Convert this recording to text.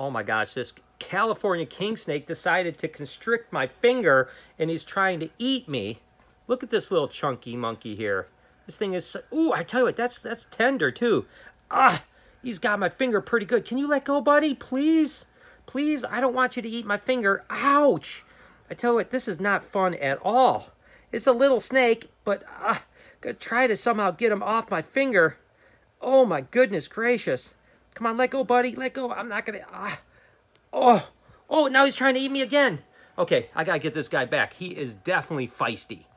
Oh my gosh, this California king snake decided to constrict my finger and he's trying to eat me. Look at this little chunky monkey here. This thing is, ooh, I tell you what, that's that's tender too. Ah, he's got my finger pretty good. Can you let go, buddy, please? Please, I don't want you to eat my finger. Ouch. I tell you what, this is not fun at all. It's a little snake, but ah, gonna try to somehow get him off my finger. Oh my goodness gracious. Come on, let go, buddy. Let go. I'm not gonna. Ah. Oh. Oh, now he's trying to eat me again. Okay, I gotta get this guy back. He is definitely feisty.